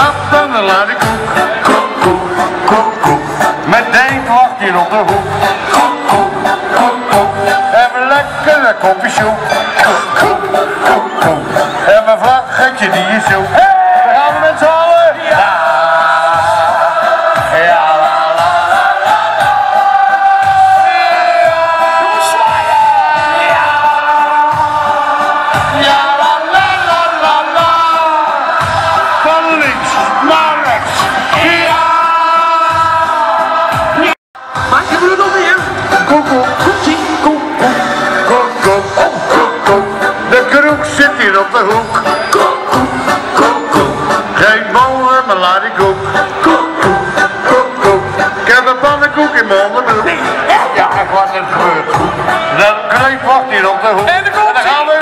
trap en laat ik koek. Koek, koek, koek, koek. Met Dave wacht hier op de hoek. Koek, koek, koek, koek. En mijn lekkere kopje soep. Koek, koek, koek, koek. En mijn vlaggetje die is zo. De kroeg zit hier op de hoek. koek, koek, koek, koek, Geen molen, maar laat ik koek. koek, koek. Koek, koek. Ik heb een pannenkoek in mijn onderbroek. Ja, echt wat er gebeurt. De kreef wacht hier op de hoek. En komt dan gaan we